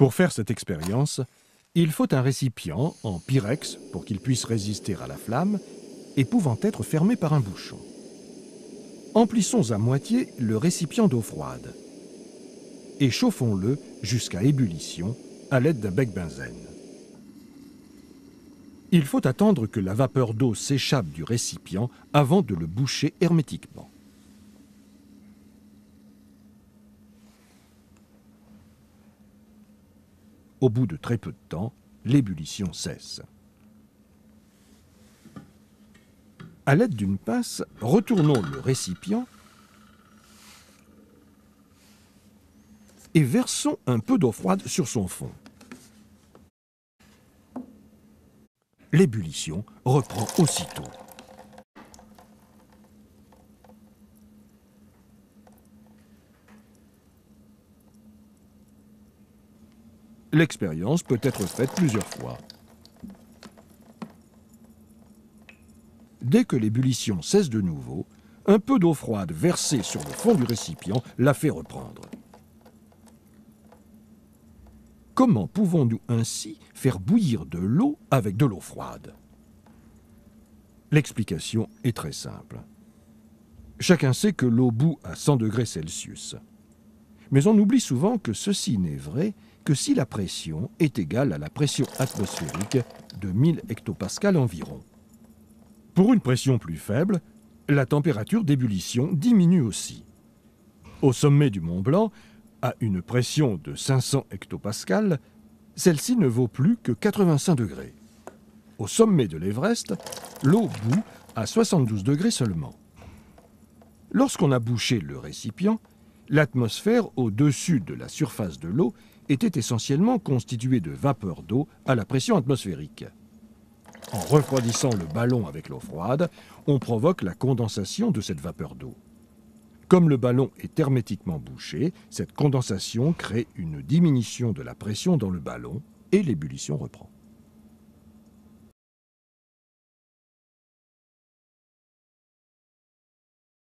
Pour faire cette expérience, il faut un récipient en pyrex pour qu'il puisse résister à la flamme et pouvant être fermé par un bouchon. Emplissons à moitié le récipient d'eau froide et chauffons-le jusqu'à ébullition à l'aide d'un bec benzène. Il faut attendre que la vapeur d'eau s'échappe du récipient avant de le boucher hermétiquement. Au bout de très peu de temps, l'ébullition cesse. À l'aide d'une pince, retournons le récipient et versons un peu d'eau froide sur son fond. L'ébullition reprend aussitôt. L'expérience peut être faite plusieurs fois. Dès que l'ébullition cesse de nouveau, un peu d'eau froide versée sur le fond du récipient la fait reprendre. Comment pouvons-nous ainsi faire bouillir de l'eau avec de l'eau froide? L'explication est très simple. Chacun sait que l'eau bout à 100 degrés Celsius. Mais on oublie souvent que ceci n'est vrai que si la pression est égale à la pression atmosphérique de 1000 hectopascales environ. Pour une pression plus faible, la température d'ébullition diminue aussi. Au sommet du Mont Blanc, à une pression de 500 hectopascales, celle-ci ne vaut plus que 85 degrés. Au sommet de l'Everest, l'eau bout à 72 degrés seulement. Lorsqu'on a bouché le récipient, l'atmosphère au-dessus de la surface de l'eau était essentiellement constituée de vapeur d'eau à la pression atmosphérique. En refroidissant le ballon avec l'eau froide, on provoque la condensation de cette vapeur d'eau. Comme le ballon est hermétiquement bouché, cette condensation crée une diminution de la pression dans le ballon et l'ébullition reprend.